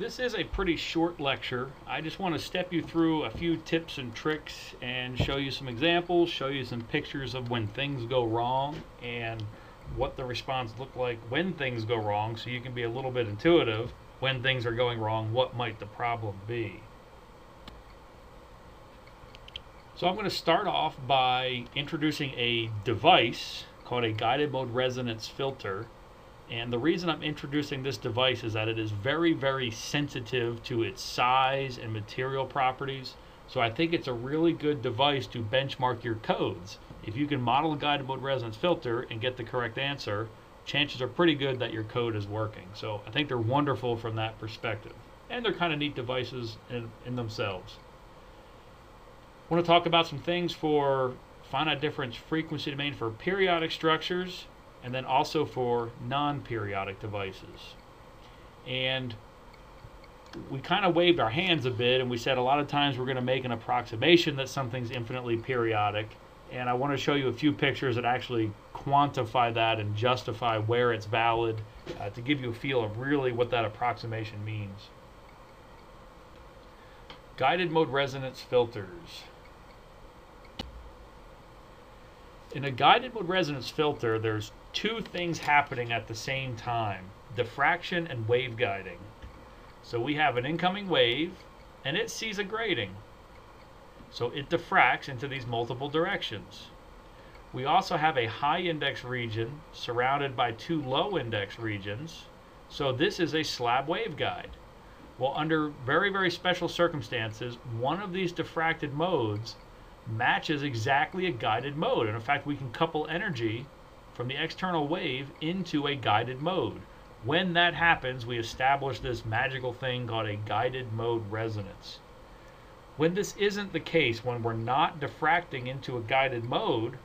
This is a pretty short lecture. I just want to step you through a few tips and tricks and show you some examples, show you some pictures of when things go wrong and what the response look like when things go wrong so you can be a little bit intuitive when things are going wrong, what might the problem be. So I'm going to start off by introducing a device called a guided mode resonance filter and the reason I'm introducing this device is that it is very, very sensitive to its size and material properties. So I think it's a really good device to benchmark your codes. If you can model a guided mode resonance filter and get the correct answer, chances are pretty good that your code is working. So I think they're wonderful from that perspective. And they're kind of neat devices in, in themselves. I want to talk about some things for finite difference frequency domain for periodic structures and then also for non-periodic devices. And we kind of waved our hands a bit and we said a lot of times we're going to make an approximation that something's infinitely periodic. And I want to show you a few pictures that actually quantify that and justify where it's valid uh, to give you a feel of really what that approximation means. Guided mode resonance filters. In a guided mode resonance filter, there's two things happening at the same time diffraction and waveguiding. So we have an incoming wave and it sees a grating. So it diffracts into these multiple directions. We also have a high index region surrounded by two low index regions. So this is a slab waveguide. Well, under very, very special circumstances, one of these diffracted modes matches exactly a guided mode. And in fact, we can couple energy from the external wave into a guided mode. When that happens, we establish this magical thing called a guided mode resonance. When this isn't the case, when we're not diffracting into a guided mode,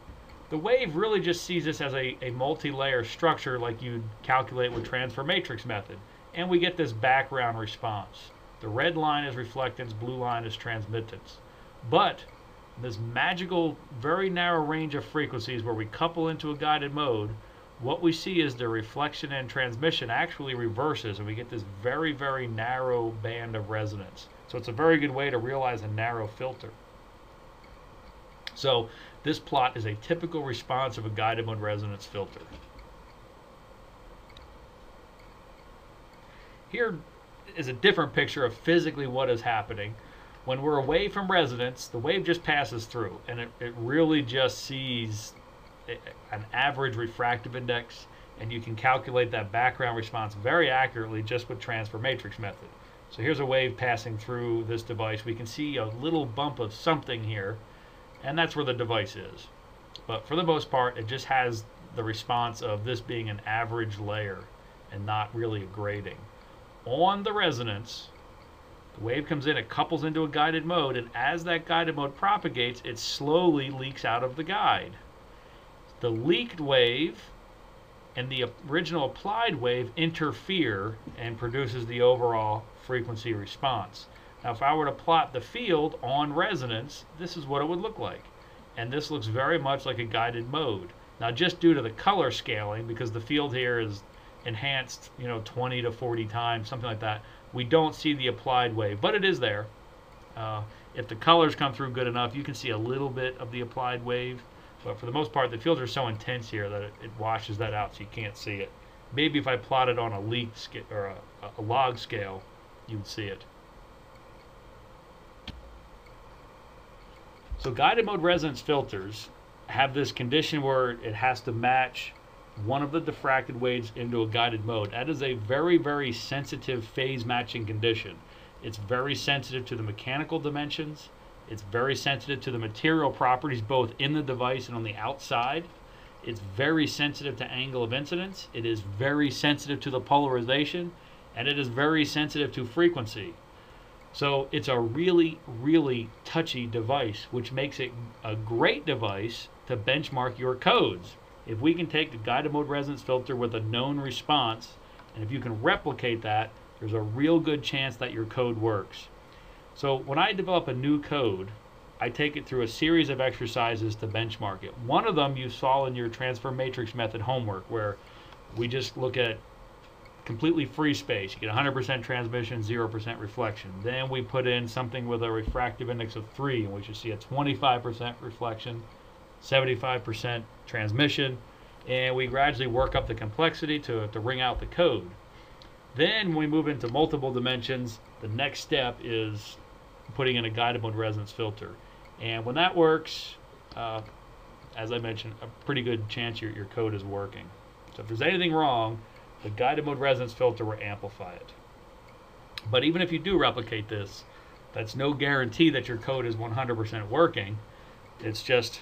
the wave really just sees this as a, a multi-layer structure like you'd calculate with transfer matrix method. And we get this background response. The red line is reflectance, blue line is transmittance. But this magical, very narrow range of frequencies where we couple into a guided mode, what we see is the reflection and transmission actually reverses and we get this very, very narrow band of resonance. So it's a very good way to realize a narrow filter. So this plot is a typical response of a guided mode resonance filter. Here is a different picture of physically what is happening when we're away from resonance, the wave just passes through and it, it really just sees an average refractive index and you can calculate that background response very accurately just with transfer matrix method. So here's a wave passing through this device. We can see a little bump of something here and that's where the device is. But for the most part, it just has the response of this being an average layer and not really a grating. On the resonance, the wave comes in, it couples into a guided mode, and as that guided mode propagates, it slowly leaks out of the guide. The leaked wave and the original applied wave interfere and produces the overall frequency response. Now if I were to plot the field on resonance, this is what it would look like. And this looks very much like a guided mode. Now just due to the color scaling, because the field here is enhanced, you know, 20 to 40 times, something like that, we don't see the applied wave, but it is there. Uh, if the colors come through good enough, you can see a little bit of the applied wave. But for the most part, the fields are so intense here that it, it washes that out so you can't see it. Maybe if I plotted on a leak or a, a log scale, you'd see it. So guided mode resonance filters have this condition where it has to match one of the diffracted waves into a guided mode. That is a very, very sensitive phase matching condition. It's very sensitive to the mechanical dimensions. It's very sensitive to the material properties both in the device and on the outside. It's very sensitive to angle of incidence. It is very sensitive to the polarization. And it is very sensitive to frequency. So it's a really, really touchy device, which makes it a great device to benchmark your codes if we can take the guided mode resonance filter with a known response, and if you can replicate that, there's a real good chance that your code works. So when I develop a new code, I take it through a series of exercises to benchmark it. One of them you saw in your transfer matrix method homework where we just look at completely free space. You get 100% transmission, 0% reflection. Then we put in something with a refractive index of 3, and we should see a 25% reflection, 75% transmission, and we gradually work up the complexity to, to ring out the code. Then when we move into multiple dimensions, the next step is putting in a guided mode resonance filter. And when that works, uh, as I mentioned, a pretty good chance your, your code is working. So if there's anything wrong, the guided mode resonance filter will amplify it. But even if you do replicate this, that's no guarantee that your code is 100% working. It's just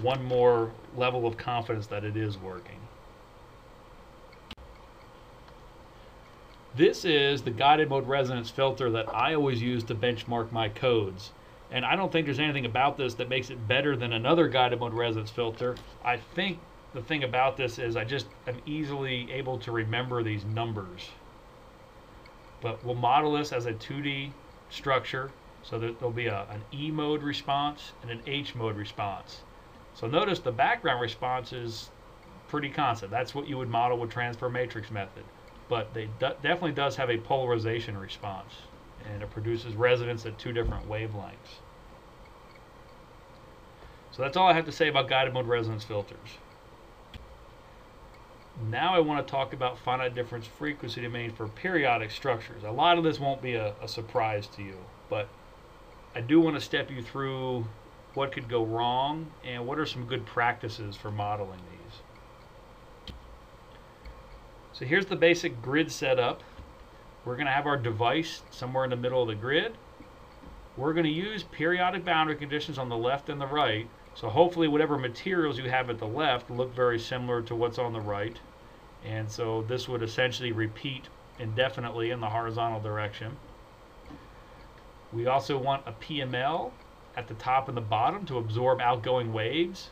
one more level of confidence that it is working. This is the guided mode resonance filter that I always use to benchmark my codes. And I don't think there's anything about this that makes it better than another guided mode resonance filter. I think the thing about this is I just am easily able to remember these numbers. But we'll model this as a 2D structure so that there'll be a, an E mode response and an H mode response. So notice the background response is pretty constant. That's what you would model with transfer matrix method. But they definitely does have a polarization response and it produces resonance at two different wavelengths. So that's all I have to say about guided mode resonance filters. Now I want to talk about finite difference frequency domain for periodic structures. A lot of this won't be a, a surprise to you, but I do want to step you through what could go wrong and what are some good practices for modeling these. So here's the basic grid setup. We're going to have our device somewhere in the middle of the grid. We're going to use periodic boundary conditions on the left and the right so hopefully whatever materials you have at the left look very similar to what's on the right. And so this would essentially repeat indefinitely in the horizontal direction. We also want a PML at the top and the bottom to absorb outgoing waves.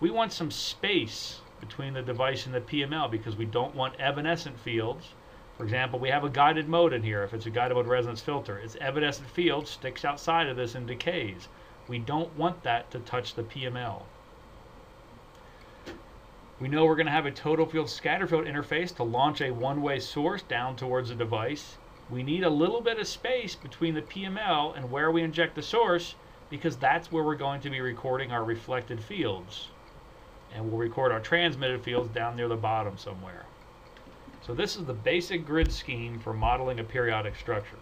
We want some space between the device and the PML because we don't want evanescent fields. For example, we have a guided mode in here. If it's a guided mode resonance filter, its evanescent field sticks outside of this and decays. We don't want that to touch the PML. We know we're going to have a total field scatter field interface to launch a one-way source down towards the device. We need a little bit of space between the PML and where we inject the source because that's where we're going to be recording our reflected fields. And we'll record our transmitted fields down near the bottom somewhere. So this is the basic grid scheme for modeling a periodic structure.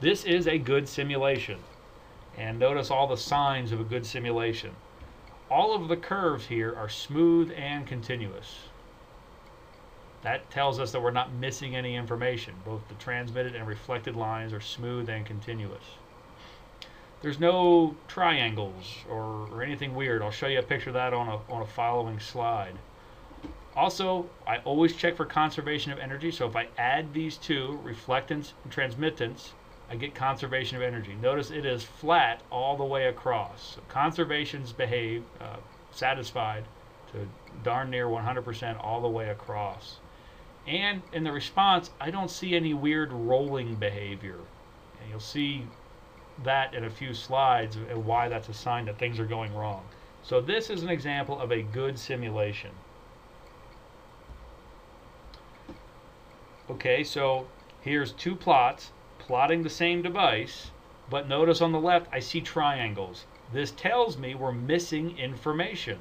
This is a good simulation. And notice all the signs of a good simulation. All of the curves here are smooth and continuous. That tells us that we're not missing any information. Both the transmitted and reflected lines are smooth and continuous. There's no triangles or, or anything weird. I'll show you a picture of that on a, on a following slide. Also, I always check for conservation of energy. So if I add these two, reflectance and transmittance, I get conservation of energy. Notice it is flat all the way across. So conservations behave uh, satisfied to darn near 100% all the way across. And in the response, I don't see any weird rolling behavior. And you'll see that in a few slides and why that's a sign that things are going wrong. So this is an example of a good simulation. Okay, so here's two plots plotting the same device, but notice on the left I see triangles. This tells me we're missing information.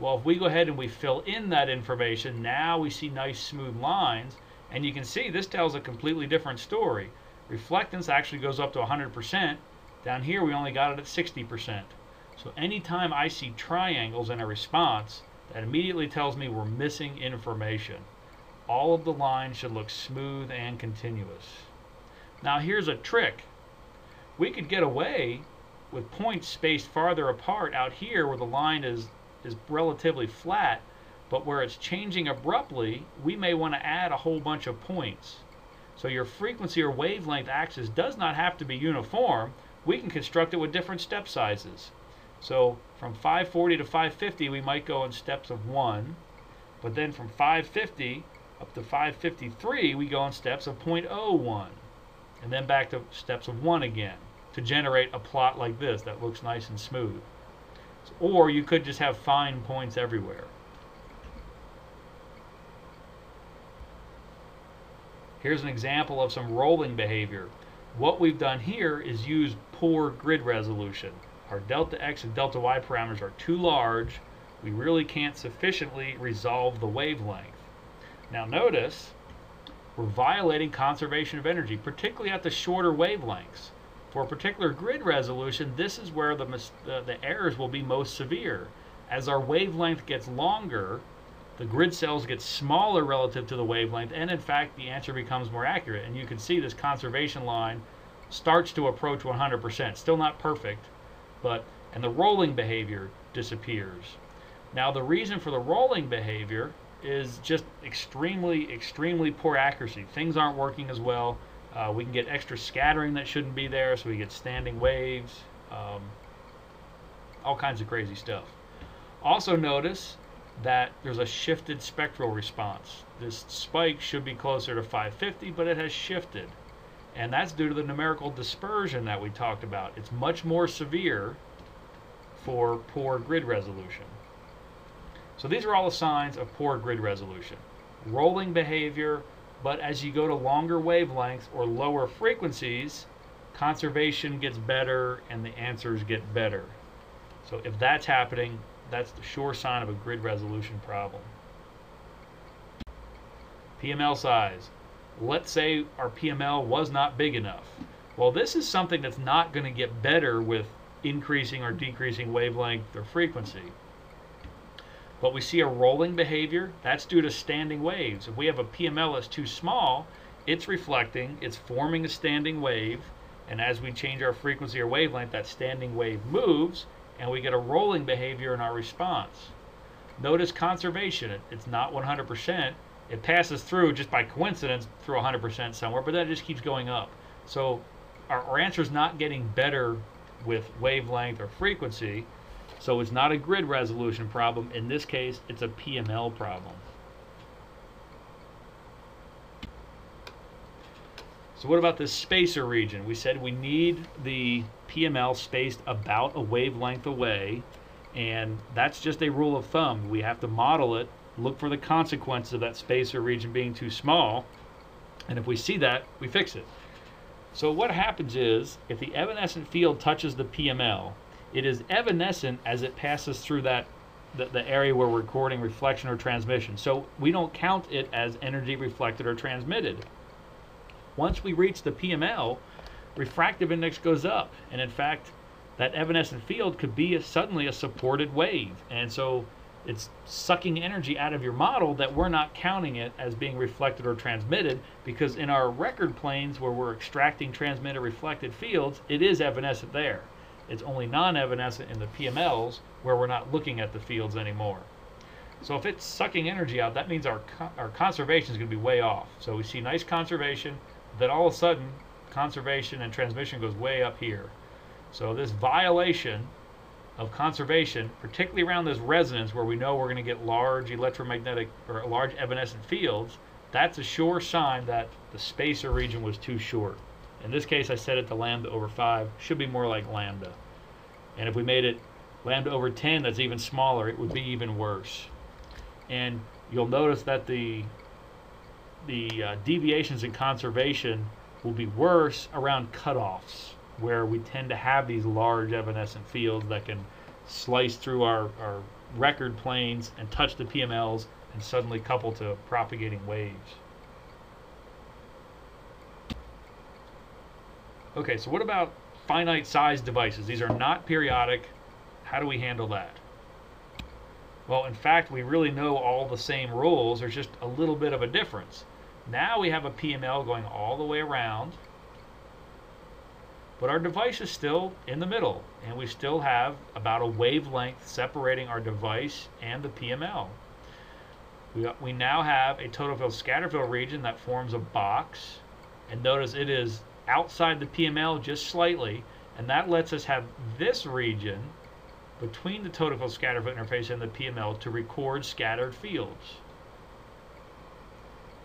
Well, if we go ahead and we fill in that information, now we see nice smooth lines, and you can see this tells a completely different story. Reflectance actually goes up to 100%. Down here we only got it at 60%. So anytime I see triangles in a response, that immediately tells me we're missing information. All of the lines should look smooth and continuous. Now here's a trick. We could get away with points spaced farther apart out here where the line is, is relatively flat, but where it's changing abruptly, we may want to add a whole bunch of points. So your frequency or wavelength axis does not have to be uniform. We can construct it with different step sizes. So from 540 to 550, we might go in steps of 1. But then from 550 up to 553, we go in steps of 0.01 and then back to steps of one again to generate a plot like this that looks nice and smooth. Or you could just have fine points everywhere. Here's an example of some rolling behavior. What we've done here is use poor grid resolution. Our delta x and delta y parameters are too large. We really can't sufficiently resolve the wavelength. Now notice, we're violating conservation of energy, particularly at the shorter wavelengths. For a particular grid resolution, this is where the, the, the errors will be most severe. As our wavelength gets longer, the grid cells get smaller relative to the wavelength, and in fact, the answer becomes more accurate. And you can see this conservation line starts to approach 100%. Still not perfect, but, and the rolling behavior disappears. Now, the reason for the rolling behavior is just extremely, extremely poor accuracy. Things aren't working as well. Uh, we can get extra scattering that shouldn't be there, so we get standing waves, um, all kinds of crazy stuff. Also notice that there's a shifted spectral response. This spike should be closer to 550, but it has shifted. And that's due to the numerical dispersion that we talked about. It's much more severe for poor grid resolution. So these are all the signs of poor grid resolution. Rolling behavior, but as you go to longer wavelengths or lower frequencies, conservation gets better and the answers get better. So if that's happening, that's the sure sign of a grid resolution problem. PML size. Let's say our PML was not big enough. Well, this is something that's not going to get better with increasing or decreasing wavelength or frequency. But we see a rolling behavior. That's due to standing waves. If we have a PML that's too small, it's reflecting, it's forming a standing wave, and as we change our frequency or wavelength, that standing wave moves, and we get a rolling behavior in our response. Notice conservation. It's not 100%. It passes through just by coincidence through 100% somewhere, but that just keeps going up. So our, our answer is not getting better with wavelength or frequency. So it's not a grid resolution problem. In this case, it's a PML problem. So what about this spacer region? We said we need the PML spaced about a wavelength away, and that's just a rule of thumb. We have to model it, look for the consequences of that spacer region being too small, and if we see that, we fix it. So what happens is, if the evanescent field touches the PML, it is evanescent as it passes through that the, the area where we're recording reflection or transmission. So we don't count it as energy reflected or transmitted. Once we reach the PML, refractive index goes up. And in fact, that evanescent field could be a, suddenly a supported wave. And so it's sucking energy out of your model that we're not counting it as being reflected or transmitted because in our record planes where we're extracting transmitted reflected fields, it is evanescent there. It's only non-evanescent in the PMLs where we're not looking at the fields anymore. So if it's sucking energy out, that means our, our conservation is going to be way off. So we see nice conservation, then all of a sudden conservation and transmission goes way up here. So this violation of conservation, particularly around this resonance where we know we're going to get large electromagnetic or large evanescent fields, that's a sure sign that the spacer region was too short. In this case, I set it to lambda over 5. Should be more like lambda. And if we made it lambda over 10, that's even smaller. It would be even worse. And you'll notice that the the uh, deviations in conservation will be worse around cutoffs, where we tend to have these large evanescent fields that can slice through our, our record planes and touch the PMLs and suddenly couple to propagating waves. Okay, so what about finite size devices? These are not periodic. How do we handle that? Well, in fact, we really know all the same rules. There's just a little bit of a difference. Now we have a PML going all the way around, but our device is still in the middle, and we still have about a wavelength separating our device and the PML. We, we now have a total field scatter field region that forms a box, and notice it is outside the PML just slightly, and that lets us have this region between the total field scatter field interface and the PML to record scattered fields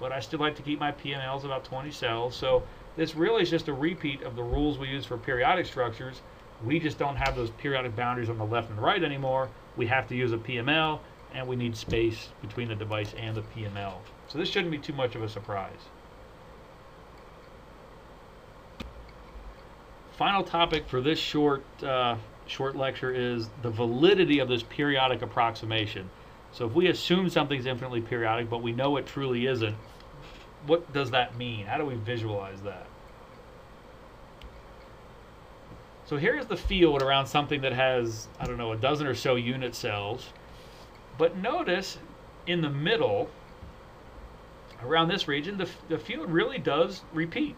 but I still like to keep my PMLs about 20 cells. So this really is just a repeat of the rules we use for periodic structures. We just don't have those periodic boundaries on the left and right anymore. We have to use a PML, and we need space between the device and the PML. So this shouldn't be too much of a surprise. Final topic for this short uh, short lecture is the validity of this periodic approximation. So if we assume something's infinitely periodic, but we know it truly isn't, what does that mean? How do we visualize that? So here's the field around something that has, I don't know, a dozen or so unit cells. But notice in the middle, around this region, the, the field really does repeat.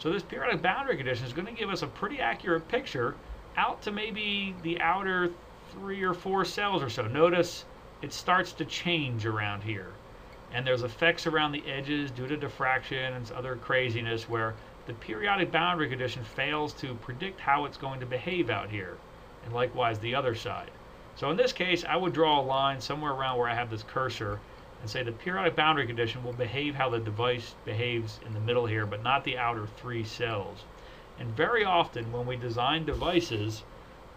So this periodic boundary condition is going to give us a pretty accurate picture out to maybe the outer three or four cells or so. Notice it starts to change around here. And there's effects around the edges due to diffraction and other craziness where the periodic boundary condition fails to predict how it's going to behave out here. And likewise the other side. So in this case, I would draw a line somewhere around where I have this cursor and say the periodic boundary condition will behave how the device behaves in the middle here, but not the outer three cells. And very often when we design devices,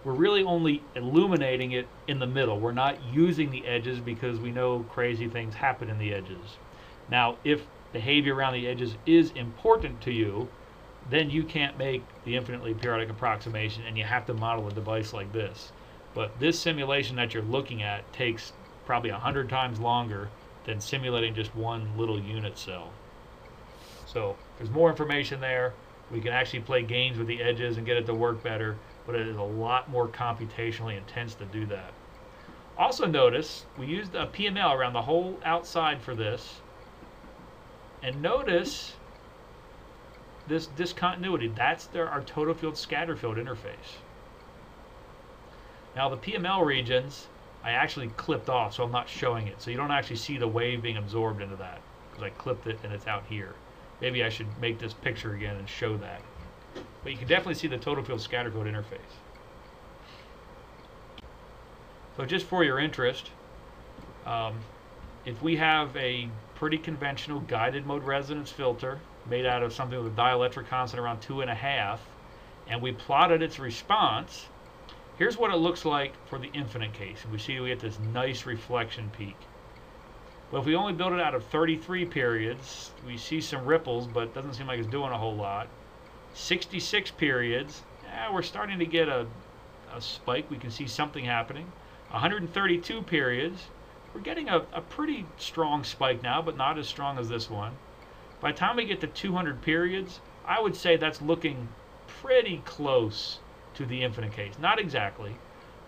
we're really only illuminating it in the middle. We're not using the edges because we know crazy things happen in the edges. Now, if behavior around the edges is important to you, then you can't make the infinitely periodic approximation and you have to model a device like this. But this simulation that you're looking at takes probably a hundred times longer than simulating just one little unit cell. So there's more information there. We can actually play games with the edges and get it to work better, but it is a lot more computationally intense to do that. Also notice we used a PML around the whole outside for this. And notice this discontinuity. That's their, our total field scatter field interface. Now the PML regions, I actually clipped off, so I'm not showing it. So you don't actually see the wave being absorbed into that because I clipped it and it's out here. Maybe I should make this picture again and show that. But you can definitely see the total field scatter code interface. So just for your interest, um, if we have a pretty conventional guided mode resonance filter made out of something with a dielectric constant around two and a half, and we plotted its response, Here's what it looks like for the infinite case. We see we get this nice reflection peak. But if we only build it out of 33 periods, we see some ripples, but it doesn't seem like it's doing a whole lot. 66 periods, yeah, we're starting to get a, a spike. We can see something happening. 132 periods, we're getting a, a pretty strong spike now, but not as strong as this one. By the time we get to 200 periods, I would say that's looking pretty close to the infinite case. Not exactly,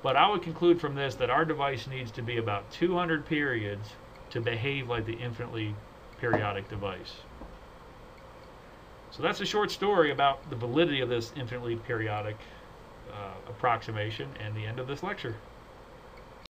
but I would conclude from this that our device needs to be about 200 periods to behave like the infinitely periodic device. So that's a short story about the validity of this infinitely periodic uh, approximation and the end of this lecture.